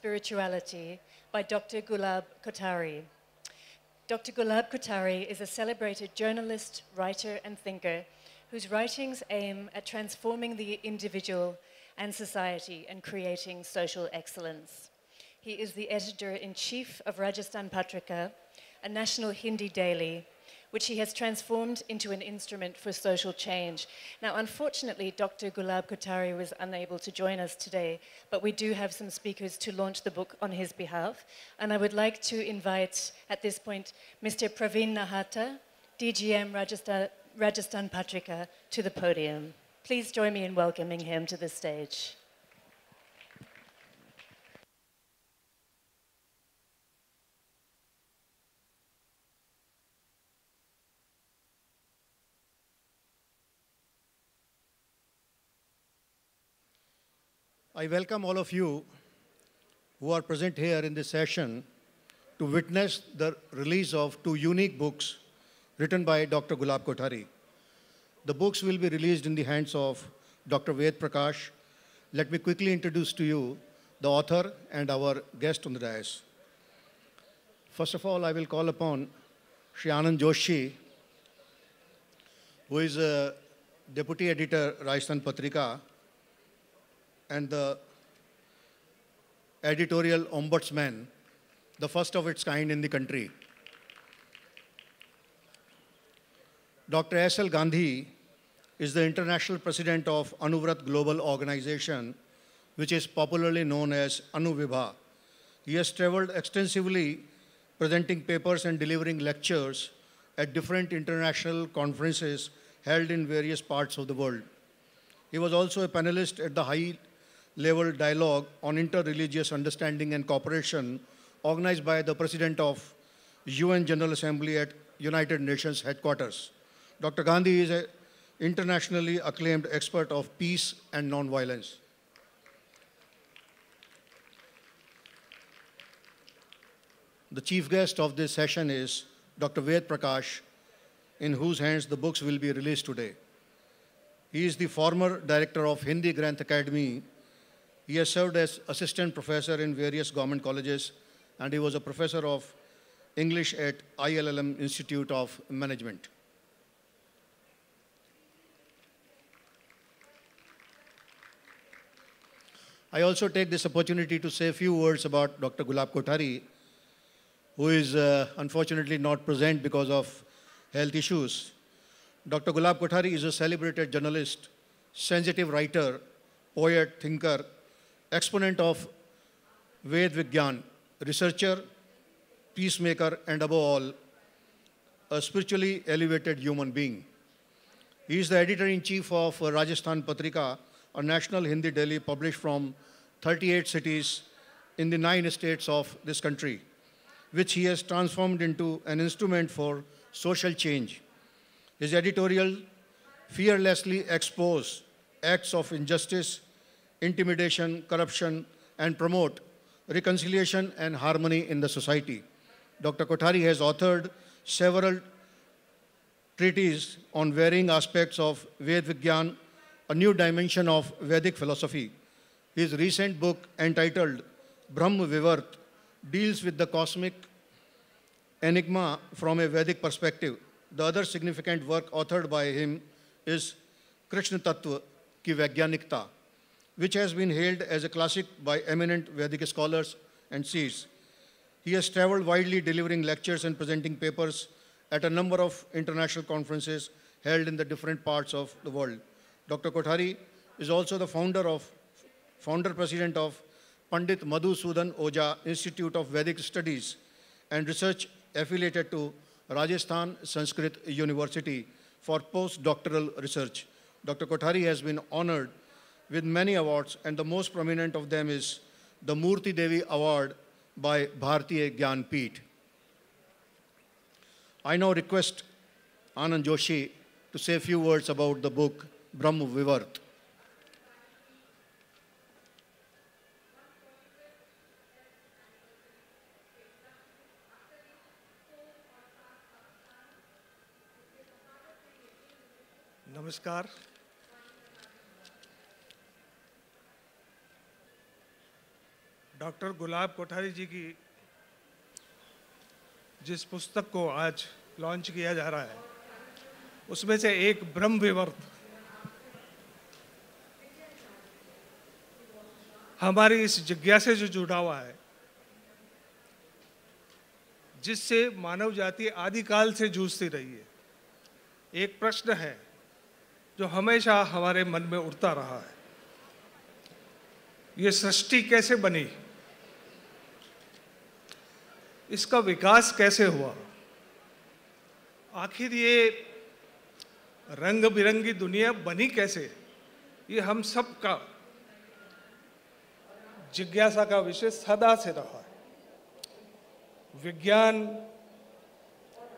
Spirituality by Dr. Gulab Kothari. Dr. Gulab Kothari is a celebrated journalist, writer, and thinker whose writings aim at transforming the individual and society and creating social excellence. He is the editor in chief of Rajasthan Patrika, a national Hindi daily, which he has transformed into an instrument for social change. Now, unfortunately, Dr. Gulab Kothari was unable to join us today, but we do have some speakers to launch the book on his behalf. And I would like to invite, at this point, Mr. Praveen Nahata, DGM Rajasthan, Rajasthan Patrika, to the podium. Please join me in welcoming him to the stage. I welcome all of you who are present here in this session to witness the release of two unique books written by Dr. Gulab Kothari. The books will be released in the hands of Dr. Ved Prakash. Let me quickly introduce to you the author and our guest on the dais. First of all, I will call upon Shri Anand Joshi, who is a deputy editor, Rajasthan Patrika, and the editorial ombudsman, the first of its kind in the country. Dr. S.L. Gandhi is the international president of Anuvrat Global Organization, which is popularly known as Anuvibha. He has traveled extensively presenting papers and delivering lectures at different international conferences held in various parts of the world. He was also a panelist at the high level dialogue on inter-religious understanding and cooperation organized by the President of UN General Assembly at United Nations headquarters. Dr. Gandhi is an internationally acclaimed expert of peace and non-violence. The chief guest of this session is Dr. Ved Prakash, in whose hands the books will be released today. He is the former director of Hindi Granth Academy he has served as assistant professor in various government colleges, and he was a professor of English at ILLM Institute of Management. I also take this opportunity to say a few words about Dr. Gulab Kothari, who is uh, unfortunately not present because of health issues. Dr. Gulab Kothari is a celebrated journalist, sensitive writer, poet, thinker, exponent of Ved Vigyan, researcher, peacemaker, and above all, a spiritually elevated human being. He is the editor-in-chief of Rajasthan Patrika, a national Hindi daily published from 38 cities in the nine states of this country, which he has transformed into an instrument for social change. His editorial fearlessly expose acts of injustice intimidation, corruption, and promote reconciliation and harmony in the society. Dr. Kothari has authored several treatises on varying aspects of Ved Vigyan, a new dimension of Vedic philosophy. His recent book entitled Brahm Vivart deals with the cosmic enigma from a Vedic perspective. The other significant work authored by him is Krishna Tattva Ki Vaigyanikta, which has been hailed as a classic by eminent Vedic scholars and seers. He has traveled widely delivering lectures and presenting papers at a number of international conferences held in the different parts of the world. Dr. Kothari is also the founder of founder president of Pandit Madhusudan Ojha Institute of Vedic Studies and research affiliated to Rajasthan Sanskrit University for postdoctoral research. Dr. Kothari has been honored with many awards, and the most prominent of them is the Murti Devi Award by Bharatiya Gyan Peeth. I now request Anand Joshi to say a few words about the book Brahma Vivart. Doctor Gulab Kothari ji की जिस पुस्तक को आज launch किया जा रहा है, उसमें से एक ब्रह्म विवर्त। हमारी इस जिज्ञासा से जो जुड़ा हुआ है, जिससे मानव जाति आदिकाल से जूझती रही है। एक प्रश्न है जो हमेशा हमारे मन में उठता रहा है, ये सृष्टि कैसे बनी? इसका विकास कैसे हुआ? आखिर ये रंग बिरंगी दुनिया बनी कैसे? ये हम सब का जिज्ञासा का विषय सदा से रहा है। विज्ञान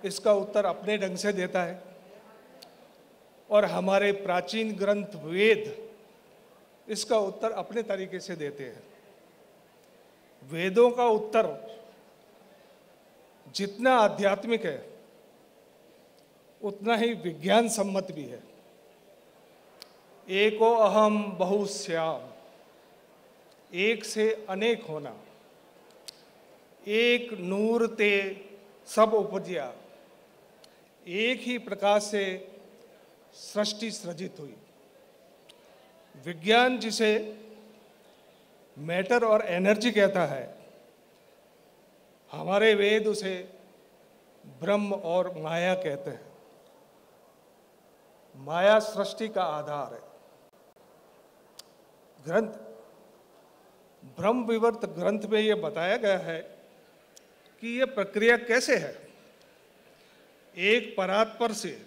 इसका उत्तर अपने ढंग से देता है। और हमारे प्राचीन ग्रंथ वेद इसका उत्तर अपने तरीके से देते हैं। वेदों का उत्तर जितना आध्यात्मिक है, उतना ही विज्ञान सम्मत भी है। एको अहम बहुश्याम। एक से अनेक होना। एक नूर ते सब उपजिया। एक ही प्रकाश से सृष्टि सृजित हुई। विज्ञान जिसे मैटर और एनर्जी कहता है हमारे वेद उसे ब्रह्म और माया कहते हैं। माया सृष्टि का आधार है। ग्रंथ, ब्रह्म विवर्त ग्रंथ में यह बताया गया है कि यह प्रक्रिया कैसे है। एक परात्पर से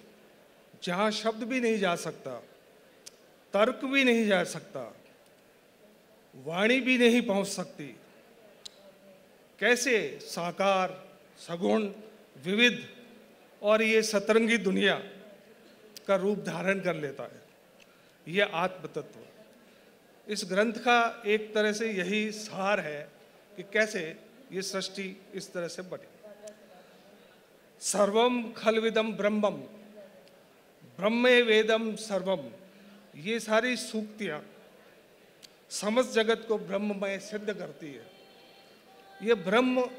जहाँ शब्द भी नहीं जा सकता, तर्क भी नहीं जा सकता, वाणी भी नहीं पहुँच सकती कैसे साकार, सगुण, विविध और ये सतरंगी दुनिया का रूप धारण कर लेता है। ये आत्म तत्व इस ग्रंथ का एक तरह से यही सार है कि कैसे ये सृष्टि इस तरह से बनी। सर्वम खलविदम ब्रह्मम, ब्रह्मे वेदम सर्वम, ये सारी सूक्तियाँ समस्त जगत को ब्रह्ममय सिद्ध करती है। ये ब्रह्म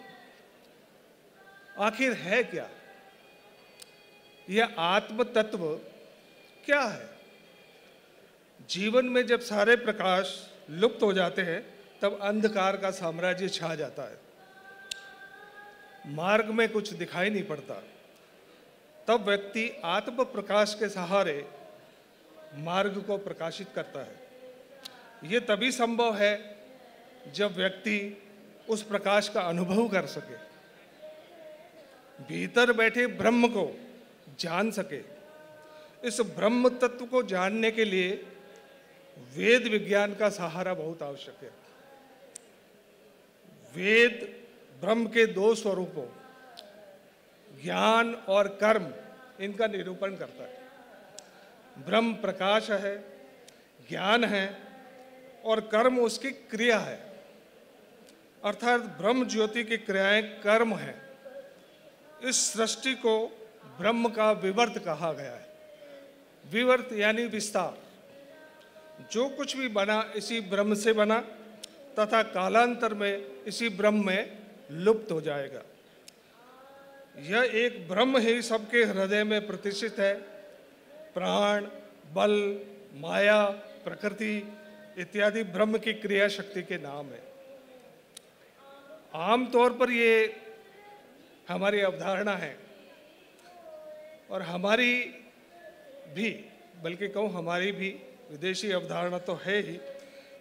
आखिर है क्या? यह आत्म तत्व क्या है? जीवन में जब सारे प्रकाश लुप्त हो जाते हैं, तब अंधकार का साम्राज्य छा जाता है। मार्ग में कुछ दिखाई नहीं पड़ता। तब व्यक्ति आत्म प्रकाश के सहारे मार्ग को प्रकाशित करता है। यह तभी संभव है जब व्यक्ति उस प्रकाश का अनुभव कर सके। भीतर बैठे ब्रह्म को जान सके। इस ब्रह्म तत्व को जानने के लिए वेद विज्ञान का सहारा बहुत आवश्यक है। वेद ब्रह्म के दो स्वरूपों, ज्ञान और कर्म, इनका निरूपण करता है। ब्रह्म प्रकाश है, ज्ञान है और कर्म उसकी क्रिया है। अर्थात ब्रह्म ज्योति की क्रियाएँ कर्म है। इस सृष्टि को ब्रह्म का विवर्त कहा गया है। विवर्त यानी विस्तार। जो कुछ भी बना, इसी ब्रह्म से बना, तथा कालांतर में इसी ब्रह्म में लुप्त हो जाएगा। यह एक ब्रह्म ही सबके हृदय में प्रतिष्ठित है। प्राण, बल, माया, प्रकृति, इत्यादि ब्रह्म की क्रिया शक्ति के नाम है। आमतौर पर ये हमारी अवधारणा है और हमारी भी, बल्कि कहूँ हमारी भी विदेशी अवधारणा तो है ही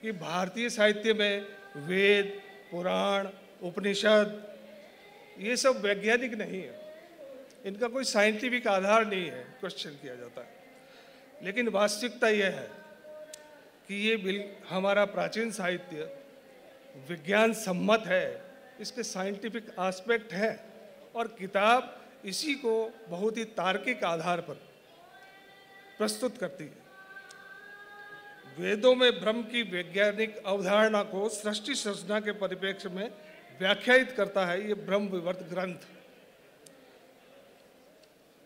कि भारतीय साहित्य में वेद, पुराण, उपनिषद, ये सब वैज्ञानिक नहीं है। इनका कोई साइंटिफिक आधार नहीं है, क्वेश्चन किया जाता है। लेकिन वास्तविकता यह है कि ये बिल, हमारा प्राचीन साहित्य विज्ञान सम्मत है। इसके साइंटिफिक एस्पेक्ट है और किताब इसी को बहुत ही तार्किक आधार पर प्रस्तुत करती है। वेदों में ब्रह्म की वैज्ञानिक अवधारणा को सृष्टि सृजना के परिप्रेक्ष्य में व्याख्यायित करता है ये ब्रह्म विवर्त ग्रंथ।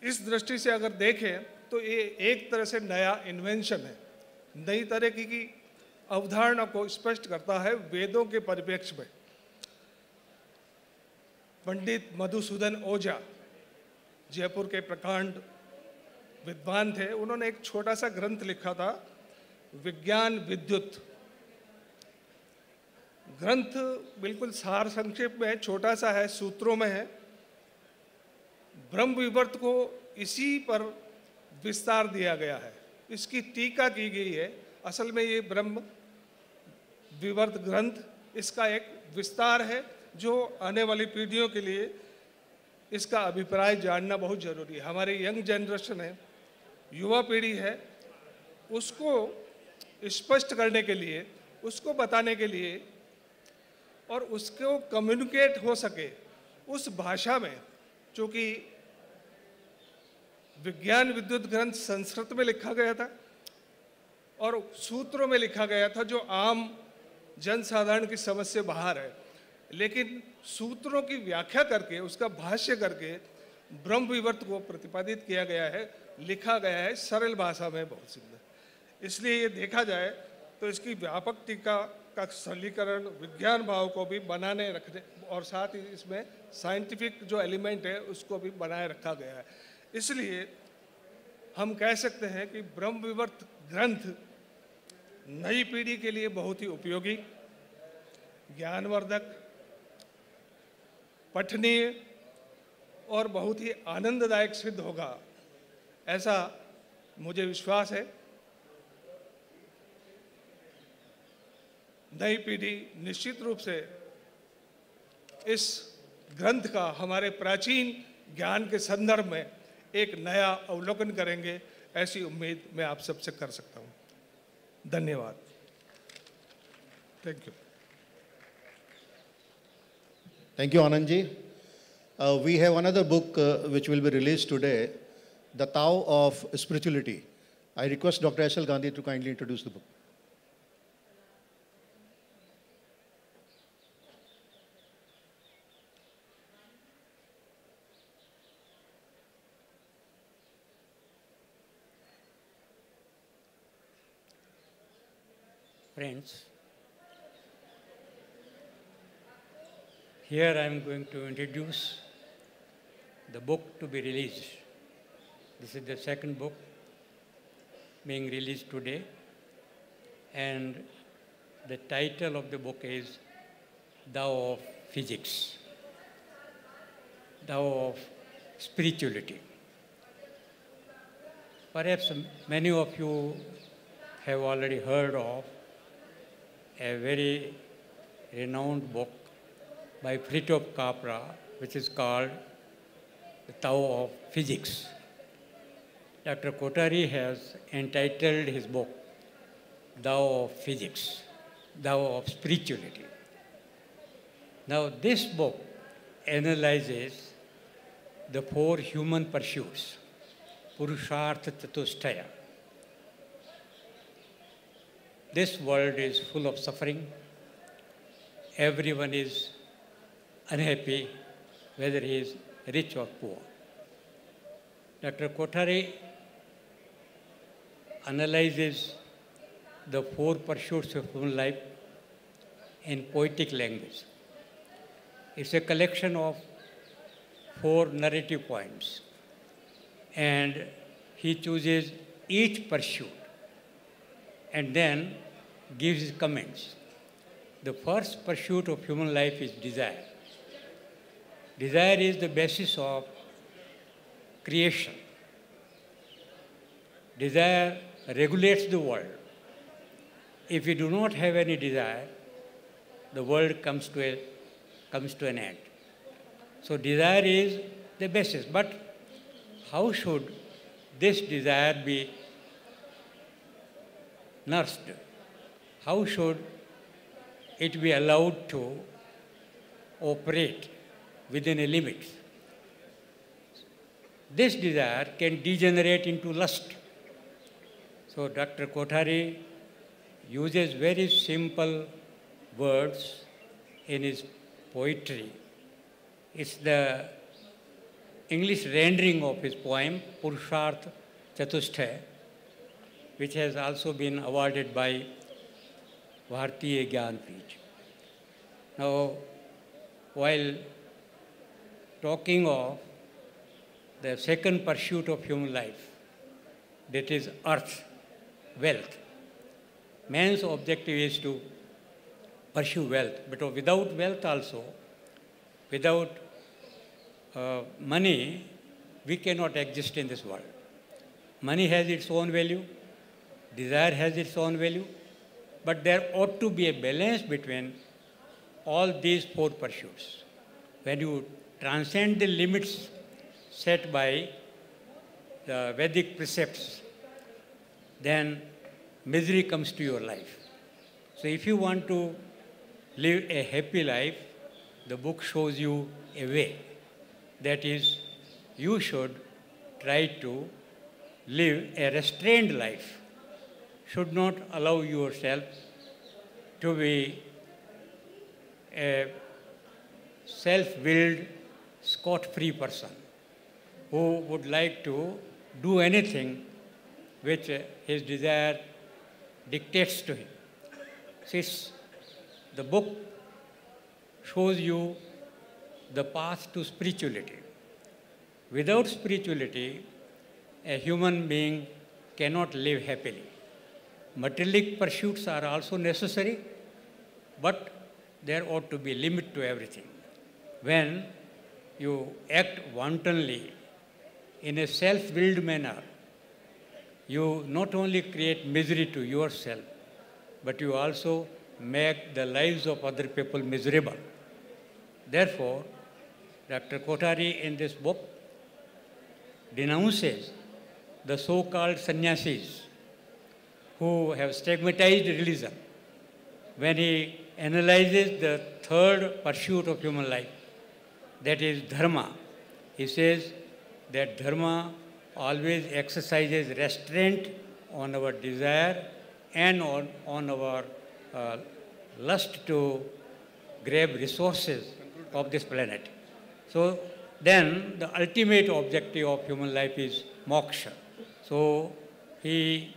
इस दृष्टि से अगर देखें तो ये एक तरह से नया इन्वेंशन है। नई तरह की अवधारणा को स्पष्ट करता है वेदों के परिप्रेक्ष्य में। पंडित मधुसूदन ओझा, जयपुर के प्रकांड विद्वान थे। उन्होंने एक छोटा सा ग्रंथ लिखा था, विज्ञान विद्युत। ग्रंथ बिल्कुल सार संक्षेप में है, छोटा सा है, सूत्रों में है। ब्रह्म विवर्त को इसी पर विस्तार दिया गया है। इसकी टीका की गई है। असल में ये ब्रह्म विवर्त ग्रंथ, इसका एक विस्तार है। जो आने वाली पीढ़ियों के लिए इसका अभिप्राय जानना बहुत ज़रूरी है। हमारे यंग जनरेशन है, युवा पीढ़ी है, उसको स्पष्ट करने के लिए, उसको बताने के लिए और उसको कम्युनिकेट हो सके उस भाषा में, चूँकि विज्ञान विद्युत ग्रंथ संस्कृत में लिखा गया था और सूत्रों में लिखा गया था जो आम जनसाधारण की समझ से बाहर है। लेकिन सूत्रों की व्याख्या करके, उसका भाष्य करके ब्रह्म विवर्त को प्रतिपादित किया गया है, लिखा गया है, सरल भाषा में बहुत सुंदर। इसलिए ये देखा जाए तो इसकी व्यापक टीका का सरलीकरण, विज्ञान भाव को भी बनाने रखने, और साथ ही इसमें साइंटिफिक जो एलिमेंट है, उसको भी बनाए रखा गया है। इसलिए हम कह सकते हैं कि ब्रह्म विवर्त ग्रंथ नई पीढ़ी के लिए बहुत ही उपयोगी, ज्ञानवर्धक पठनीय और बहुत ही आनंददायक सिद्ध होगा। ऐसा मुझे विश्वास है। नई पीढ़ी निश्चित रूप से इस ग्रंथ का, हमारे प्राचीन ज्ञान के संदर्भ में एक नया अवलोकन करेंगे, ऐसी उम्मीद मैं आप सबसे कर सकता हूँ। धन्यवाद। Thank you Thank you, Anandji. Uh, we have another book uh, which will be released today, The Tao of Spirituality. I request Dr. S.L. Gandhi to kindly introduce the book. Friends, Here I am going to introduce the book to be released. This is the second book being released today, and the title of the book is Tao of Physics, Tao of Spirituality. Perhaps many of you have already heard of a very renowned book by Fritjof Capra, which is called The Tao of Physics. Dr. Kothari has entitled his book Tao of Physics, Tao of Spirituality. Now, this book analyzes the four human pursuits, Purushartha Chatushtaya. This world is full of suffering. Everyone is unhappy whether he is rich or poor. Dr. Kothari analyzes the four pursuits of human life in poetic language. It's a collection of four narrative points, and he chooses each pursuit and then gives his comments. The first pursuit of human life is desire. Desire is the basis of creation. Desire regulates the world. If we do not have any desire, the world comes to, a, comes to an end. So desire is the basis. But how should this desire be nursed? How should it be allowed to operate? Within a limit. This desire can degenerate into lust. So Dr. Kothari uses very simple words in his poetry. It's the English rendering of his poem, Purusharth Chatushthay, which has also been awarded by Bharatiya Gyan Now, while talking of the second pursuit of human life, that is arth, wealth. Man's objective is to pursue wealth, but without wealth also, without uh, money, we cannot exist in this world. Money has its own value, desire has its own value, but there ought to be a balance between all these four pursuits. When you transcend the limits set by the Vedic precepts, then misery comes to your life. So if you want to live a happy life, the book shows you a way. That is, you should try to live a restrained life. Should not allow yourself to be a self-willed, scot-free person who would like to do anything which his desire dictates to him. Since the book shows you the path to spirituality. Without spirituality, a human being cannot live happily. Materialistic pursuits are also necessary, but there ought to be limit to everything. When you act wantonly in a self-willed manner, you not only create misery to yourself, but you also make the lives of other people miserable. Therefore, Dr. Kothari in this book denounces the so-called sannyasis who have stigmatized religion when he analyzes the third pursuit of human life, that is dharma. He says that dharma always exercises restraint on our desire and on, on our uh, lust to grab resources of this planet. So then the ultimate objective of human life is moksha. So he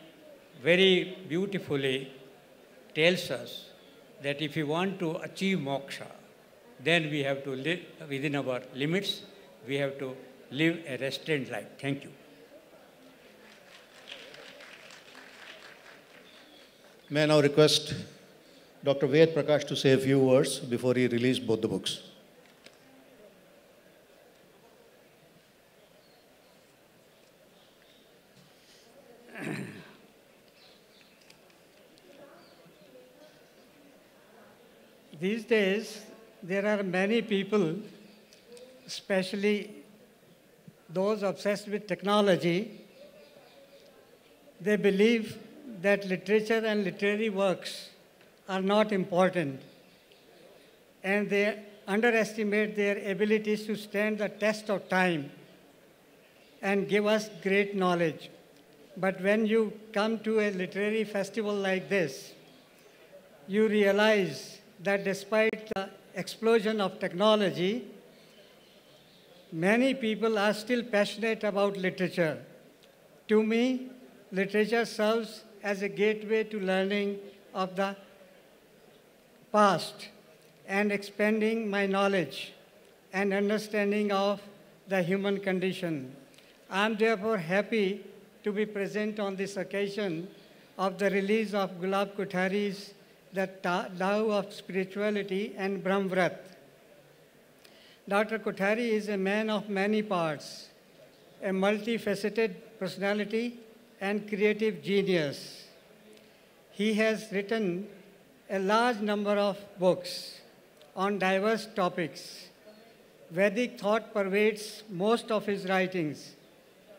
very beautifully tells us that if you want to achieve moksha, then we have to live within our limits. We have to live a restrained life. Thank you. May I now request Dr. Ved Prakash to say a few words before he releases both the books. These days, there are many people, especially those obsessed with technology, they believe that literature and literary works are not important and they underestimate their abilities to stand the test of time and give us great knowledge. But when you come to a literary festival like this, you realize that despite the explosion of technology, many people are still passionate about literature. To me, literature serves as a gateway to learning of the past and expanding my knowledge and understanding of the human condition. I am therefore happy to be present on this occasion of the release of Gulab Kothari's The Tao of Spirituality and Brahmvrat. Dr. Kothari is a man of many parts, a multifaceted personality and creative genius. He has written a large number of books on diverse topics. Vedic thought pervades most of his writings.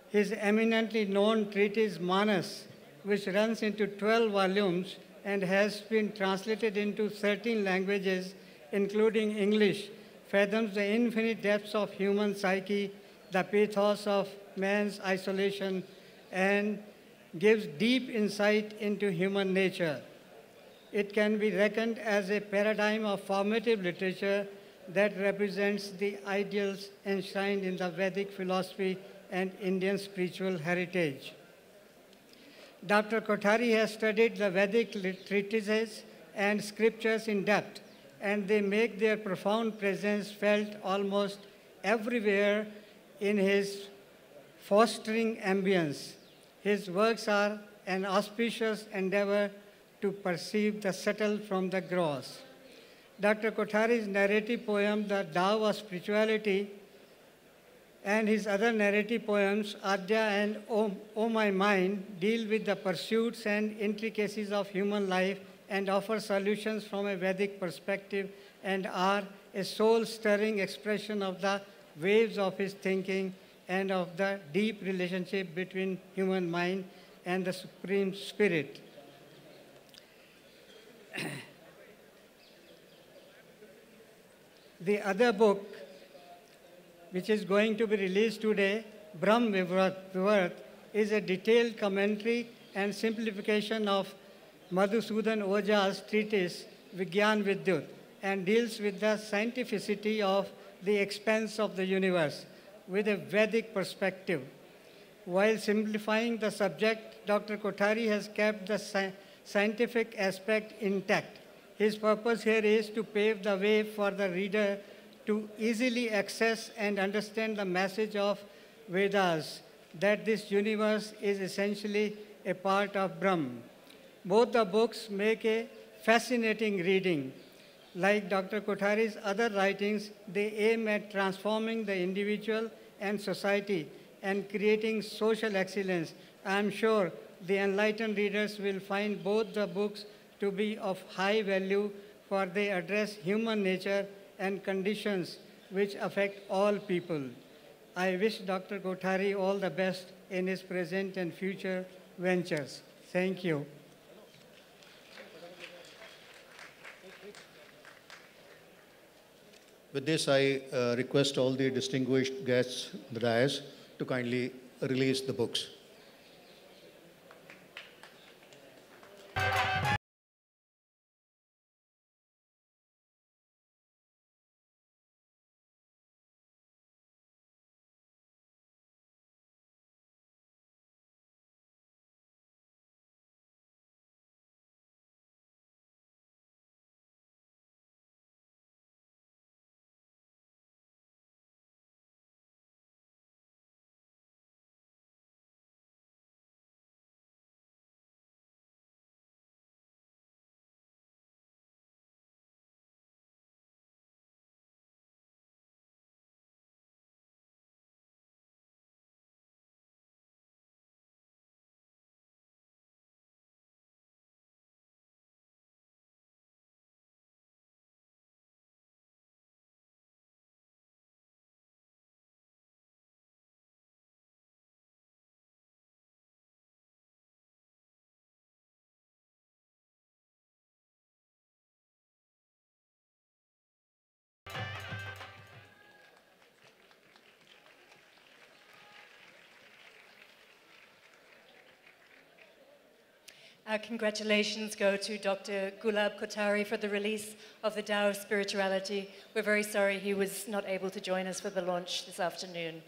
His eminently known treatise Manas, which runs into 12 volumes and has been translated into 13 languages, including English, fathoms the infinite depths of human psyche, the pathos of man's isolation, and gives deep insight into human nature. It can be reckoned as a paradigm of formative literature that represents the ideals enshrined in the Vedic philosophy and Indian spiritual heritage. Dr. Kothari has studied the Vedic treatises and scriptures in depth, and they make their profound presence felt almost everywhere in his fostering ambience. His works are an auspicious endeavor to perceive the subtle from the gross. Dr. Kothari's narrative poem, The Tao of Spirituality, and his other narrative poems, Adya and oh, oh My Mind, deal with the pursuits and intricacies of human life and offer solutions from a Vedic perspective and are a soul stirring expression of the waves of his thinking and of the deep relationship between human mind and the Supreme Spirit. the other book, which is going to be released today, Brahm is a detailed commentary and simplification of Madhusudan Ojha's treatise Vigyan Vidyut and deals with the scientificity of the expanse of the universe with a Vedic perspective. While simplifying the subject, Dr. Kothari has kept the sci scientific aspect intact. His purpose here is to pave the way for the reader to easily access and understand the message of Vedas, that this universe is essentially a part of Brahm. Both the books make a fascinating reading. Like Dr. Kothari's other writings, they aim at transforming the individual and society and creating social excellence. I am sure the enlightened readers will find both the books to be of high value for they address human nature and conditions which affect all people. I wish Dr. Kothari all the best in his present and future ventures. Thank you. With this, I uh, request all the distinguished guests, the dais, to kindly release the books. Our congratulations go to Dr. Gulab Kothari for the release of the Tao Spirituality. We're very sorry he was not able to join us for the launch this afternoon.